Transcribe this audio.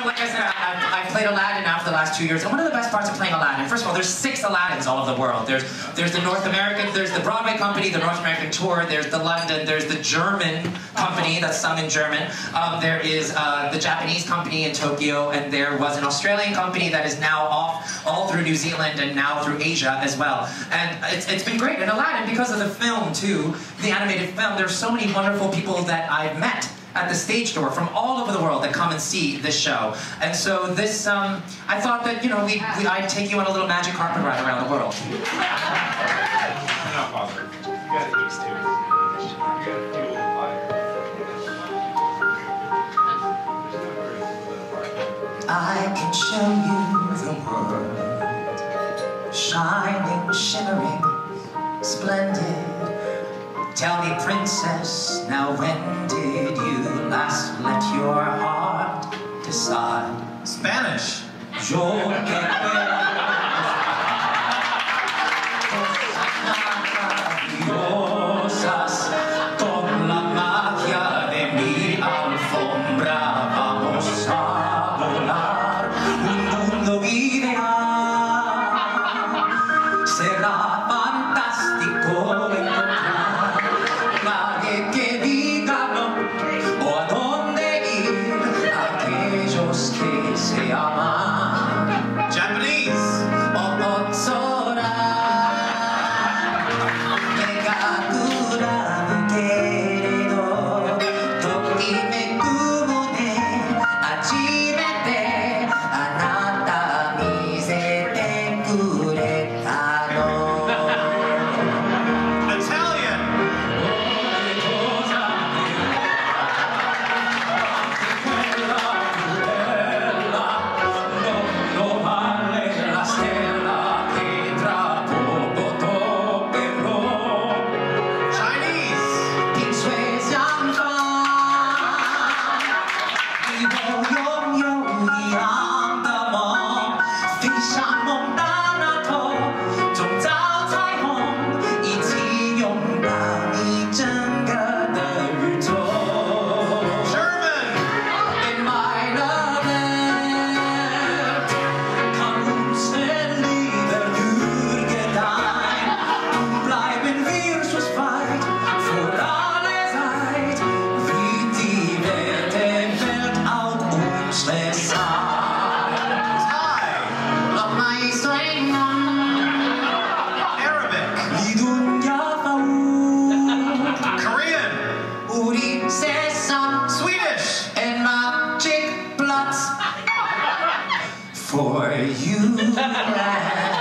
I'm, like I said, I, I've played Aladdin now for the last two years, and one of the best parts of playing Aladdin, first of all, there's six Aladdins all over the world. There's there's the North American, there's the Broadway company, the North American tour, there's the London, there's the German company that's sung in German, um, there is uh, the Japanese company in Tokyo, and there was an Australian company that is now off all through New Zealand and now through Asia as well. And it's, it's been great. And Aladdin, because of the film too, the animated film, there's so many wonderful people that I've met at the stage door from all over the world that come and see this show. And so this, um, I thought that, you know, we, we, I'd take you on a little magic carpet ride around the world. I'm not bothered. You got it used. You got to fuel the fire. I can show you the world, shining, shimmering, splendid. Tell me, princess, now when did you last let your heart decide? Spanish. peace out. You.